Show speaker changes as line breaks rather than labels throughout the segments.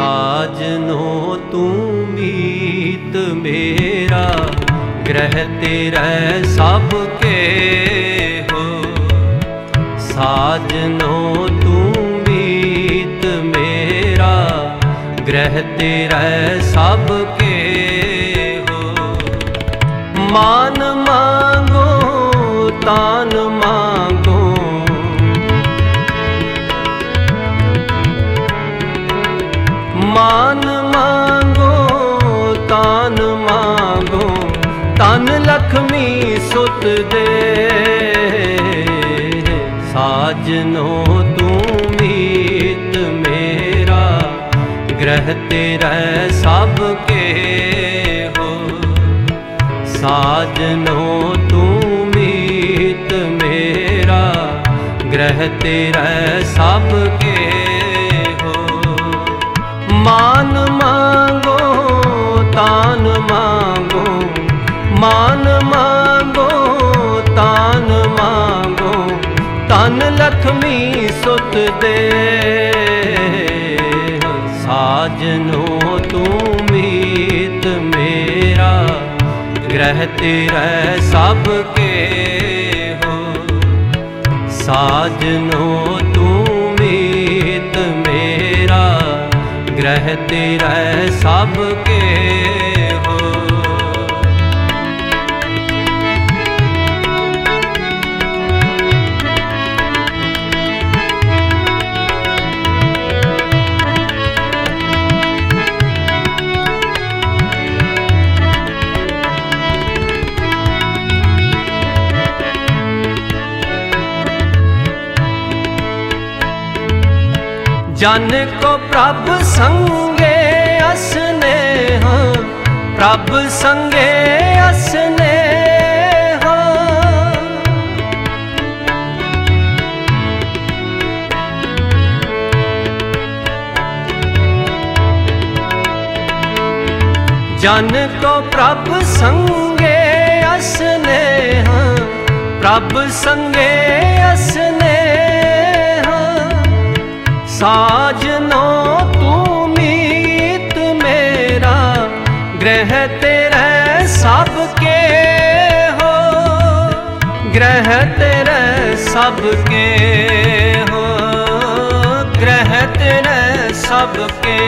ਸਾਜਨੋ ਤੂੰ ਮੀਤ ਮੇਰਾ, ਗ੍ਰਹਿ ਤੇਰਾ ਸਭ ਕੇ ਹੋ ਸਾਜਨੋ ਤੂੰ ਮੀਤ ਮੇਰਾ, ਗ੍ਰਹਿ ਤੇਰਾ ਸਭ ਕੇ ਹੋ ਮਾਨ ਮੰਗੋ ਤਾਨ ਲਖਮੀ ਸੁਤ ਦੇ। ਸਾਜਨੋ ਤੂੰ ਮੀਤ ਮੇਰਾ, ਗ੍ਰਹਿ ਤੇਰਾ ਸਭ ਕੇ ਹੋ ਸਾਜਨੋ ਤੂੰ ਮੀਤ ਮੇਰਾ, ਗ੍ਰਹਿ ਤੇਰਾ ਸਭ ਕੇ ਹੋ ਮਾਨ ਸੁਤ ਦੇ ਸਾਜਨੋ ਤੂੰ ਮੀਤ ਮੇਰਾ, ਗ੍ਰਹਿ ਤੇਰਾ ਸਭ ਕੇ ਹੋ ਸਾਜਨੋ ਤੂੰ ਮੀਤ ਮੇਰਾ, ਗ੍ਰਹਿ ਤੇਰਾ ਸਭ ਜਨ ਕੋ ਪ੍ਰਭ ਸੰਗੇ ਅਸਨੇ ਹਾਂ, ਪ੍ਰਭ ਸੰਗੇ ਅਸਨੇ ਹਾਂ। ਜਨ ਕੋ ਪ੍ਰਭ ਸੰਗੇ ਅਸਨੇ ਹਾਂ, ਪ੍ਰਭ ਸੰਗੇ ਅਸਨੇ ਸਾਜਨੋ ਤੂੰ ਮੀਤ ਮੇਰਾ, ਗ੍ਰਹਿ ਤੇਰਾ ਸਭ ਕੇ ਹੋ ਗ੍ਰਹਿ ਤੇਰਾ ਸਭ ਕੇ ਹੋ ਗ੍ਰਹਿ ਤੇਰਾ ਸਭ ਕੇ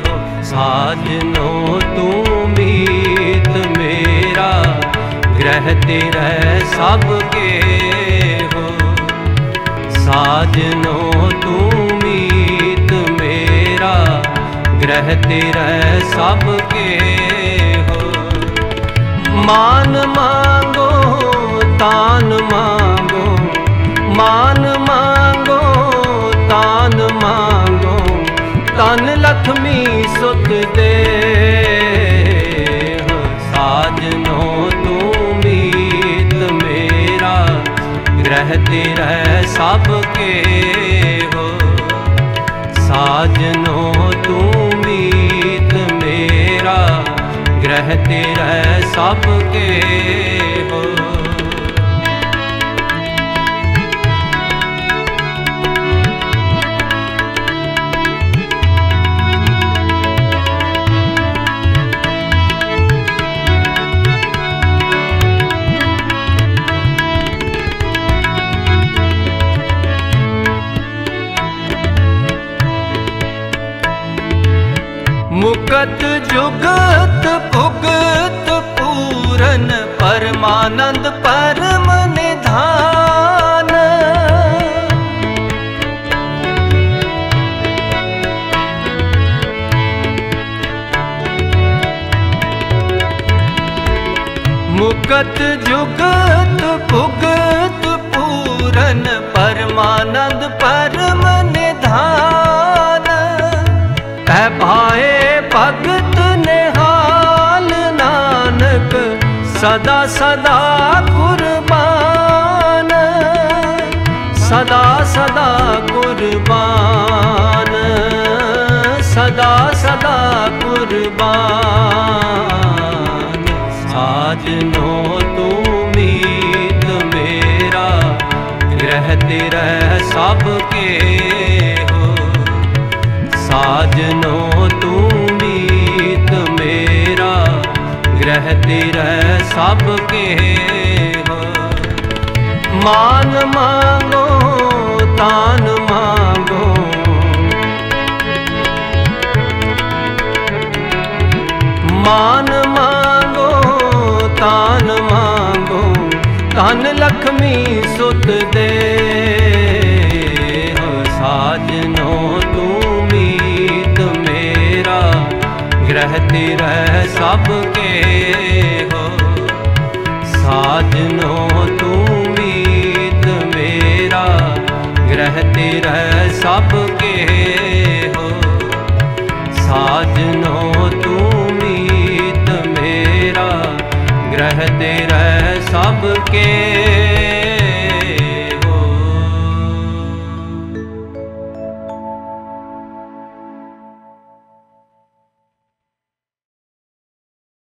ਹੋ ਸਾਜਨੋ ਤੂੰ ਮੀਤ ਮੇਰਾ, ਗ੍ਰਹਿ ਤੇਰਾ ਸਭ ਕੇ ਸਾਜਨੋ ਤੂੰ ਮੀਤ ਮੇਰਾ, ਗ੍ਰਹਿ ਤੇਰਾ ਸਭ ਕੇ ਹੋ ਮਾਨ ਮੰਗੋ, ਤਾਨ ਮੰਗੋ, ਮਾਨ ਮੰਗੋ, ਤਾਨ ਮੰਗੋ ਤਨ ਲਖਮੀ ਸੁਤ ਦੇ ਸਭ ਕੇ ਹੋ ਸਾਜਨੋ ਤੂੰ ਮੀਤ ਮੇਰਾ ਗ੍ਰਹਿ ਤੇਰਾ ਸਭ ਕੇ ਹੋ ਮੁਕਤ ਜੁਗਤ ਭੁਗਤ ਪੂਰਨ ਪਰਮਾਨੰਦ ਪਰਮ ਨਿਧਾਨ। ਮੁਕਤ ਜੁਗਤ ਭੁਗਤ ਪੂਰਨ ਪਰਮਾਨੰਦ ਪਰਮ ਭਗਤ ਨਿਹਾਲ ਨਾਨਕ, ਸਦਾ ਸਦਾ ਕੁਰਬਾਨ। ਸਦਾ ਸਦਾ ਕੁਰਬਾਨ। ਸਦਾ ਸਦਾ ਕੁਰਬਾਨ। ਸਾਜਨੋ ਤੂੰ ਮੀਤ ਮੇਰਾ ਗ੍ਰਹਿ ਰਹਿ ਸਭ ਕੇ ਹੋ ਸਾਜਨੋ ਗ੍ਰਹਿ ਤੇਰੇ ਸਭ ਕੇ ਹੋ। ਮਾਨ ਮੰਗੋ, ਤਾਨ ਮੰਗੋ। ਮਾਨ ਮੰਗੋ, ਤਾਨ ਮੰਗੋ। ਤਨ ਲਖਮੀ ਸੁਤ ਦੇ ਹੋ। ਸਾਜਨੋ, ਤੂੰ ਮੀਤ ਮੇਰਾ। ਗ੍ਰਹਿ ਤੇਰਾ ਸਭ ਕੇ ਗ੍ਰਹਿ ਤੇਰਾ ਸਭ ਕੇ ਹੋ ਸਾਜਨੋ ਤੂੰ ਮੀਤ ਮੇਰਾ ਗ੍ਰਹਿ ਤੇਰਾ ਸਭ ਕੇ